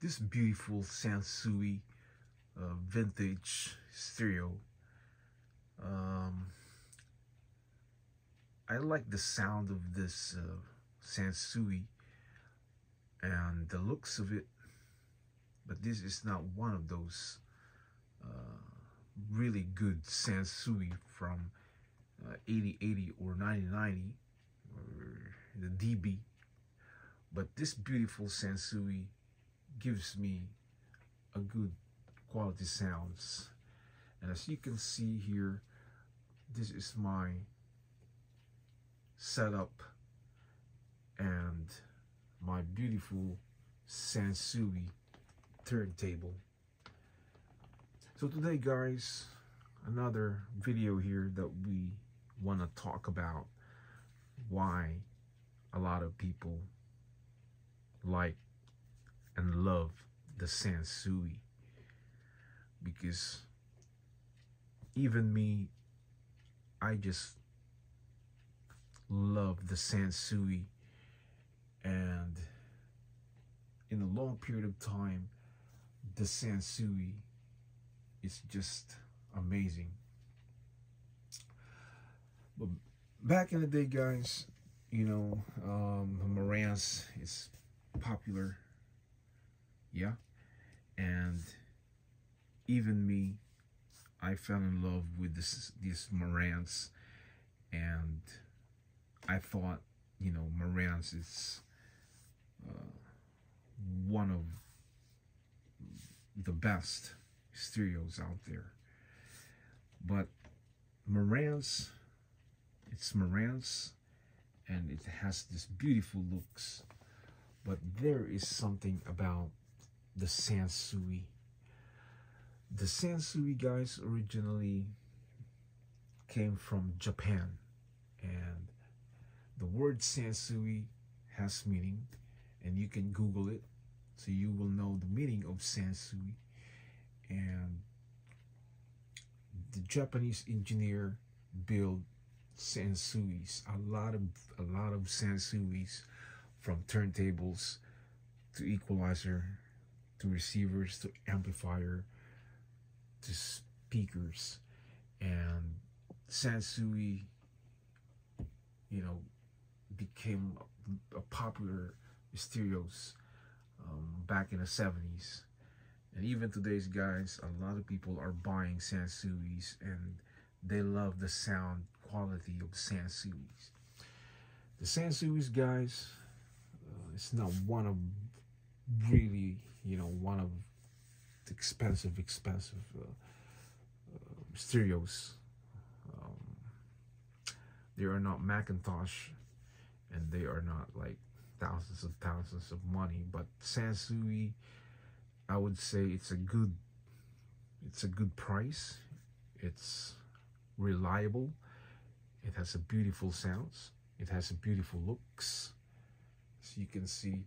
this beautiful Sansui uh, vintage stereo. Um, I like the sound of this uh, Sansui and the looks of it, but this is not one of those uh, really good Sansui from uh, 8080 or 9090 or the DB. But this beautiful Sansui gives me a good quality sounds. And as you can see here, this is my setup and my beautiful Sansui turntable. So today guys, another video here that we want to talk about why a lot of people like and love the Sansui. Because even me I just love the Sansui. And in a long period of time the Sansui is just amazing. But back in the day guys you know um Marantz is popular yeah. And even me I fell in love with this these Marantz and I thought you know Marantz is uh, one of the best stereos out there. But Marantz it's Marantz and it has this beautiful looks. But there is something about the Sansui. The Sansui guys originally came from Japan and the word Sansui has meaning and you can google it so you will know the meaning of Sansui. And the Japanese engineer built Sansuis a lot of a lot of Sansuis from turntables to equalizer to receivers to amplifier to speakers and Sansui you know became a, popular stereos um, back in the 70s and even today's guys a lot of people are buying Sansuis and they love the sound quality of Sansuis. The Sansuis guys uh, it's not one of really you know one of the expensive expensive uh, uh, stereos. Um, they are not McIntosh, and they are not like thousands of thousands of money but Sansui I would say it's a good it's a good price. It's reliable. It has a beautiful sounds. It has a beautiful looks. So you can see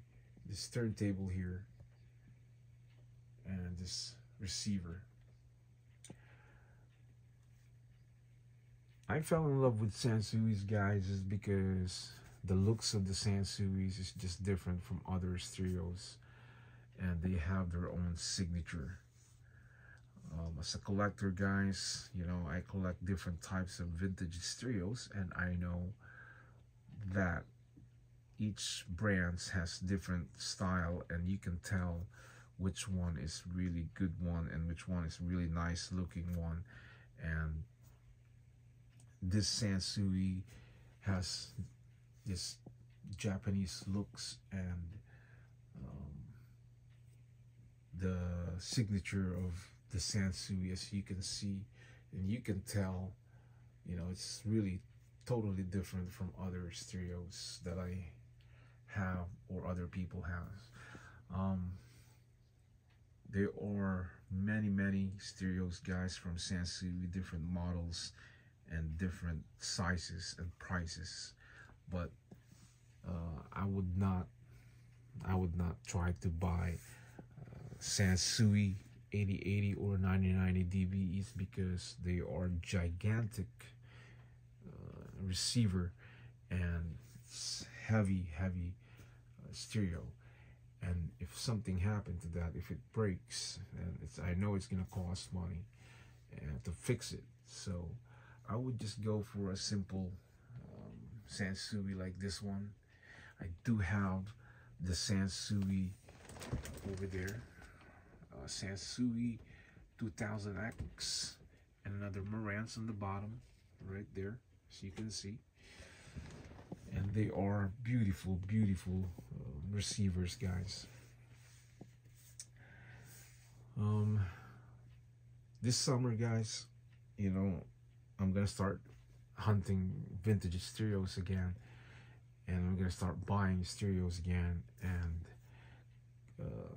this turntable here this receiver I fell in love with Sansui's guys is because the looks of the Sansuis is just different from other stereos and they have their own signature. Um, as a collector guys, you know, I collect different types of vintage stereos and I know that each brand has different style and you can tell which one is really good one and which one is really nice looking one. And this Sansui has this Japanese looks and um, the signature of the Sansui as you can see. And you can tell you know it's really totally different from other stereos that I have or other people have. Um, there are many many stereos guys from Sansui with different models and different sizes and prices. But uh, I would not I would not try to buy uh, Sansui 8080 or 9090 DBEs because they are gigantic uh, receiver and heavy heavy uh, stereo and if something happened to that if it breaks and it's I know it's gonna cost money and to fix it. So I would just go for a simple um, Sansui like this one. I do have the Sansui over there. Uh, Sansui 2000X and another Marantz on the bottom right there so you can see. And they are beautiful beautiful uh, receivers guys um this summer guys you know i'm gonna start hunting vintage stereos again and i'm gonna start buying stereos again and uh,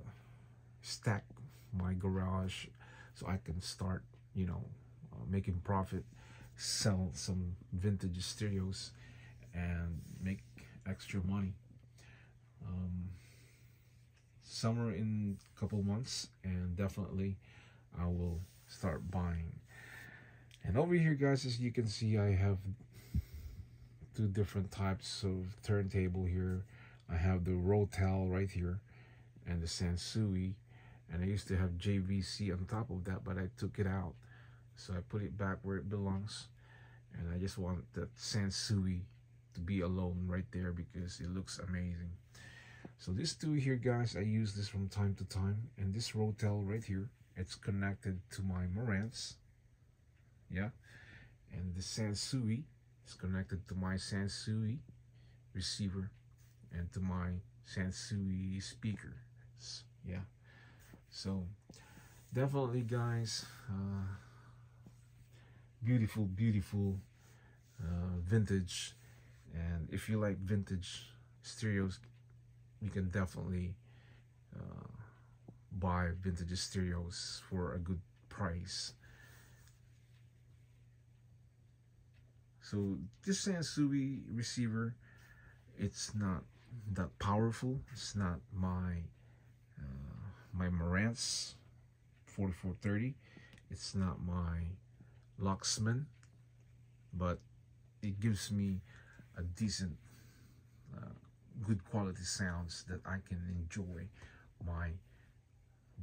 stack my garage so i can start you know uh, making profit sell some vintage stereos and make extra money. Um, summer in a couple months, and definitely I will start buying. And over here, guys, as you can see, I have two different types of turntable here. I have the Rotel right here and the Sansui. And I used to have JVC on top of that, but I took it out. So I put it back where it belongs. And I just want that Sansui to be alone right there because it looks amazing. So this two here, guys, I use this from time to time. And this Rotel right here, it's connected to my Marantz. Yeah. And the Sansui is connected to my Sansui receiver and to my Sansui speaker. Yeah. So definitely, guys, uh, beautiful, beautiful uh, vintage and if you like vintage stereos you can definitely uh, buy vintage stereos for a good price. So this Sansui receiver it's not that powerful. It's not my uh, my Marantz 4430 it's not my Luxman but it gives me a decent, uh, good quality sounds that I can enjoy my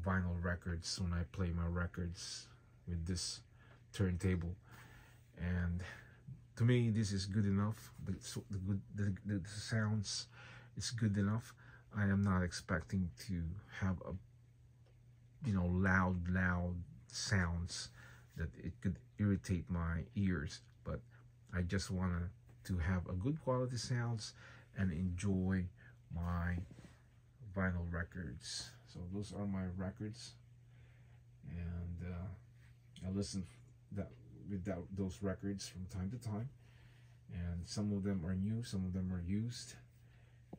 vinyl records when I play my records with this turntable. And to me, this is good enough. The, the good the, the, the sounds is good enough. I am not expecting to have a you know loud loud sounds that it could irritate my ears but I just want to to have a good quality sounds and enjoy my vinyl records. So those are my records, and uh, I listen that with that, those records from time to time. And some of them are new, some of them are used,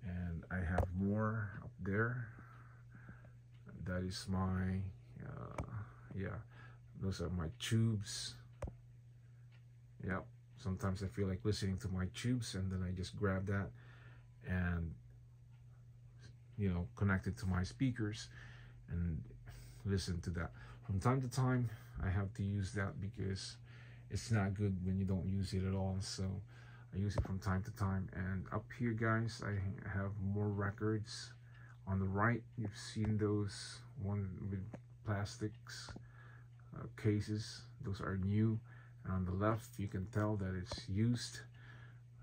and I have more up there. That is my, uh, yeah, those are my tubes. Yep sometimes I feel like listening to my tubes and then I just grab that and you know connect it to my speakers and listen to that. From time to time I have to use that because it's not good when you don't use it at all. So I use it from time to time. And up here guys I have more records. On the right you've seen those one with plastics uh, cases. Those are new. And on the left you can tell that it's used.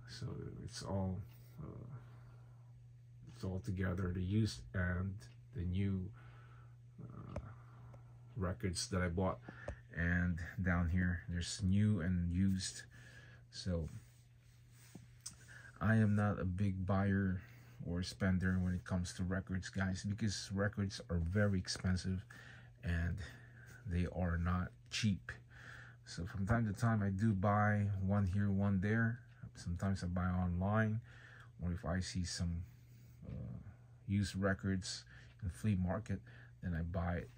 So it's all uh, all together the used and the new uh, records that I bought. And down here there's new and used. So I am not a big buyer or spender when it comes to records guys because records are very expensive and they are not cheap. So from time to time, I do buy one here, one there. Sometimes I buy online, or if I see some uh, used records in flea market, then I buy it.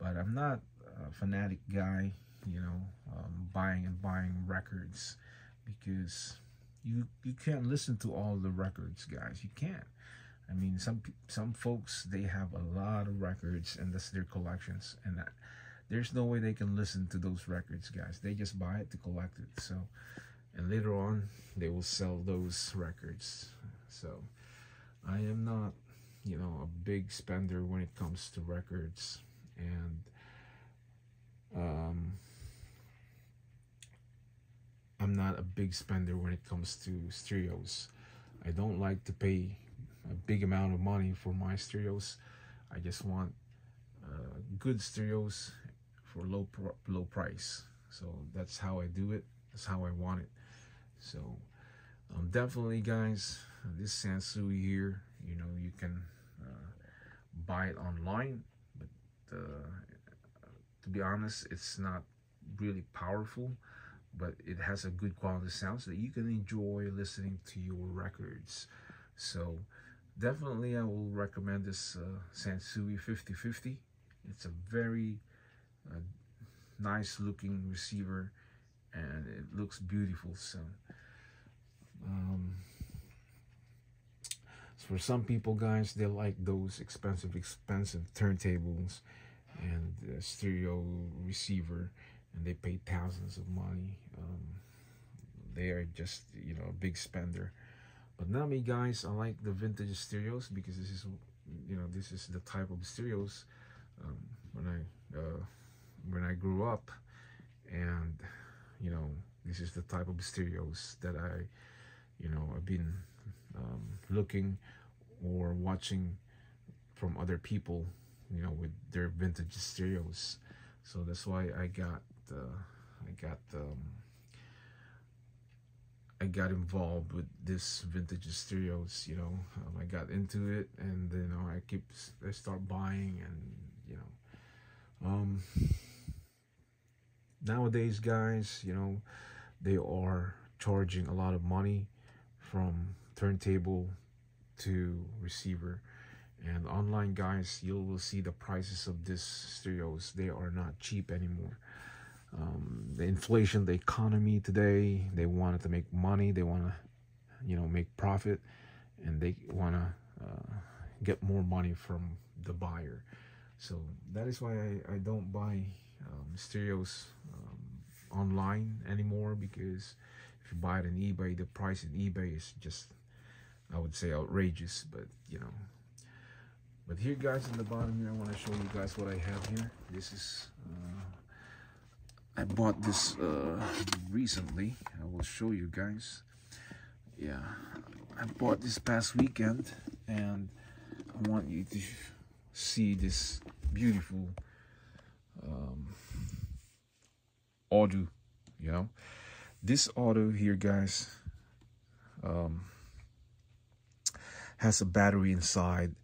But I'm not a fanatic guy, you know, um, buying and buying records because you you can't listen to all the records, guys. You can't. I mean, some some folks they have a lot of records and that's their collections, and that there's no way they can listen to those records, guys. They just buy it to collect it. So, and later on, they will sell those records. So, I am not you know a big spender when it comes to records and um, I'm not a big spender when it comes to stereos. I don't like to pay a big amount of money for my stereos. I just want uh, good stereos for low low price. So that's how I do it. That's how I want it. So um, definitely, guys, this Sansui here, you know, you can uh, buy it online, but uh, to be honest, it's not really powerful, but it has a good quality sound so that you can enjoy listening to your records. So definitely, I will recommend this uh, Sansui 5050. It's a very uh, nice looking receiver and it looks beautiful. So, um, for some people, guys, they like those expensive, expensive turntables and stereo receiver, and they pay thousands of money. Um, they are just, you know, a big spender. But not me, guys. I like the vintage stereos because this is, you know, this is the type of stereos um, when I uh, when I grew up, and you know, this is the type of stereos that I, you know, I've been um, looking or watching from other people, you know, with their vintage stereos. So that's why I got, uh, I got, um, I got involved with this vintage stereos. You know, um, I got into it, and you know, I keep, I start buying, and you know, um, nowadays, guys, you know, they are charging a lot of money from turntable to receiver. And online guys you will see the prices of these stereos. They are not cheap anymore. Um, the inflation the economy today they wanted to make money. They want to you know make profit. And they want to uh, get more money from the buyer. So that is why I, I don't buy um, stereos um, online anymore. Because if you buy it on eBay the price in eBay is just I would say outrageous, but you know. But here, guys, in the bottom here, I want to show you guys what I have here. This is, uh, I bought this uh, recently. I will show you guys. Yeah, I bought this past weekend, and I want you to see this beautiful um, audio, you know. This auto here, guys, um, has a battery inside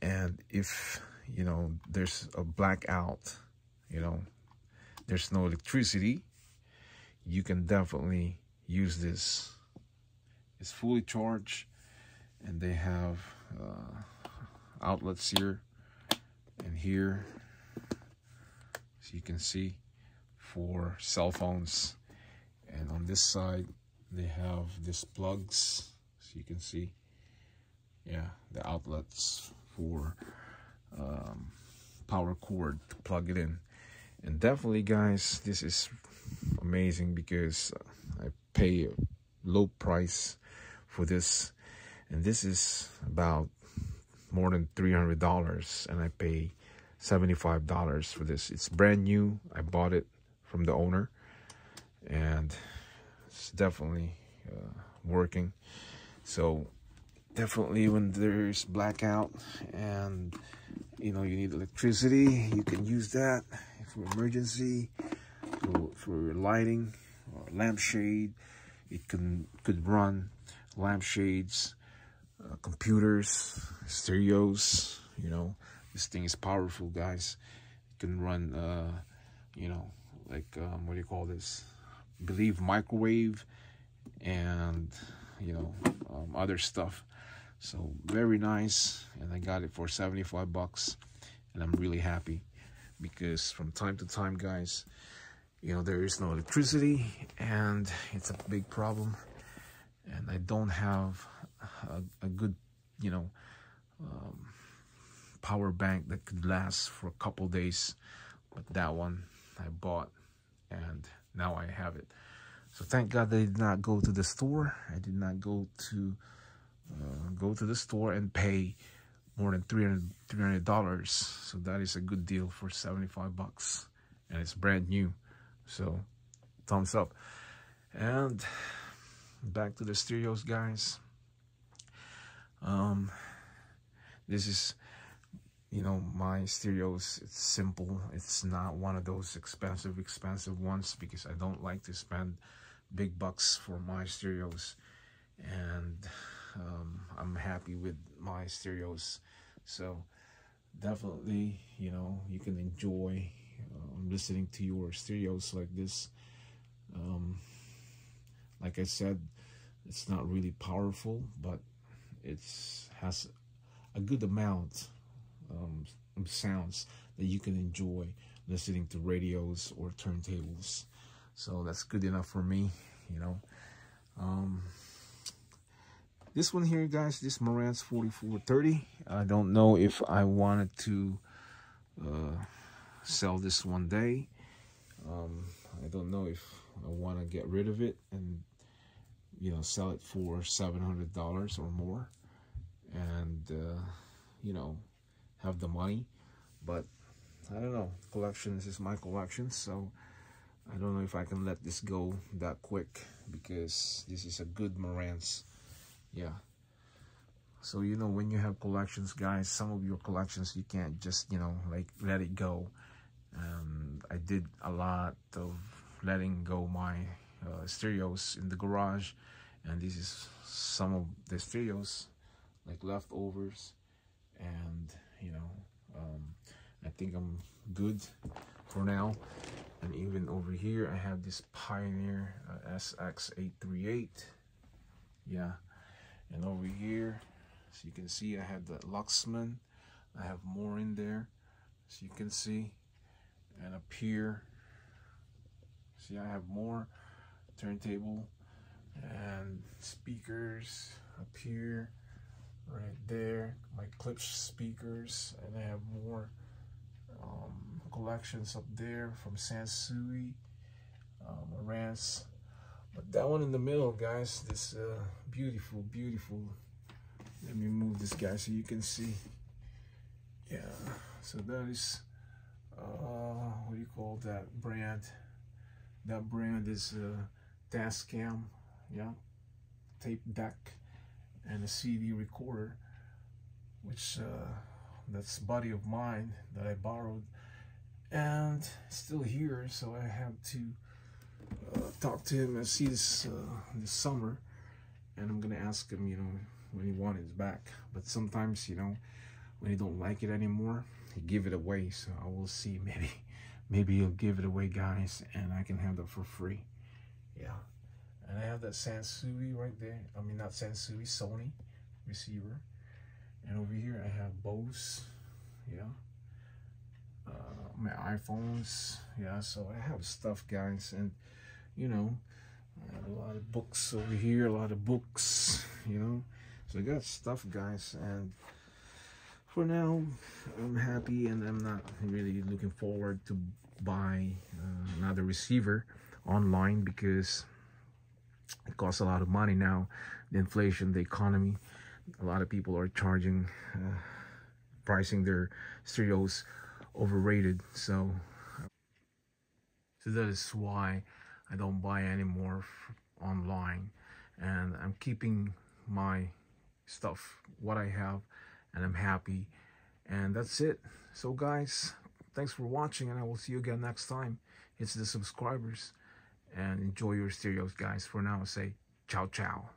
and if you know there's a blackout you know there's no electricity you can definitely use this. It's fully charged and they have uh, outlets here and here so you can see for cell phones. And on this side they have these plugs so you can see yeah the outlets for um, power cord to plug it in. And definitely guys this is amazing because I pay a low price for this. And this is about more than $300 and I pay $75 for this. It's brand new. I bought it from the owner and it's definitely uh, working. So definitely when there's blackout and you know you need electricity you can use that for emergency for, for lighting or lampshade. It can could run lampshades uh, computers stereos you know. This thing is powerful guys. It can run uh you know like um, what do you call this? Believe microwave and you know um, other stuff so very nice. And i got it for 75 bucks. And i'm really happy because from time to time guys you know there is no electricity and it's a big problem. And i don't have a, a good you know um, power bank that could last for a couple days. But that one i bought and now i have it. So thank god i did not go to the store. I did not go to uh, go to the store and pay more than 300 dollars. So that is a good deal for 75 bucks. And it's brand new. So thumbs up. And back to the stereos guys. Um this is you know my stereos. It's simple. It's not one of those expensive expensive ones because i don't like to spend big bucks for my stereos. And um, i'm happy with my stereos so definitely you know you can enjoy um, listening to your stereos like this um, like i said it's not really powerful but it's has a good amount um, sounds that you can enjoy listening to radios or turntables. So that's good enough for me, you know. Um, this one here, guys, this Marantz 4430. I don't know if I wanted to uh, sell this one day. Um, I don't know if I want to get rid of it and, you know, sell it for $700 or more. And, uh, you know, have the money. But I don't know. Collections is my collection, so I don't know if I can let this go that quick because this is a good Marantz. Yeah. So, you know, when you have collections, guys, some of your collections, you can't just, you know, like let it go. Um, I did a lot of letting go my uh, stereos in the garage. And this is some of the stereos, like leftovers. And you know um, I think I'm good for now and even over here I have this Pioneer uh, SX838 yeah and over here so you can see I have the Luxman. I have more in there so you can see. And up here see I have more turntable and speakers. Up here right there my Klipsch speakers. And I have more um, collections up there from Sansui um, Marantz but that one in the middle guys this uh, beautiful beautiful let me move this guy so you can see yeah so that is uh, what do you call that brand that brand is uh, Tascam yeah tape deck and a CD recorder, which uh, that's buddy of mine that I borrowed, and still here. So I have to talk to him and see this uh, this summer, and I'm gonna ask him, you know, when he wants it back. But sometimes, you know, when he don't like it anymore, he give it away. So I will see. Maybe, maybe he'll give it away, guys, and I can have that for free. Yeah. And I have that Sansui right there. I mean, not Sansui, Sony receiver. And over here I have Bose, yeah. Uh, my iPhones, yeah. So I have stuff, guys. And, you know, a lot of books over here, a lot of books, you know. So I got stuff, guys. And for now, I'm happy and I'm not really looking forward to buy uh, another receiver online because it costs a lot of money now the inflation the economy a lot of people are charging uh, pricing their stereos overrated so so that is why I don't buy anymore online and I'm keeping my stuff what I have and I'm happy and that's it so guys thanks for watching and I will see you again next time it's the subscribers and enjoy your stereos, guys. For now, say ciao, ciao.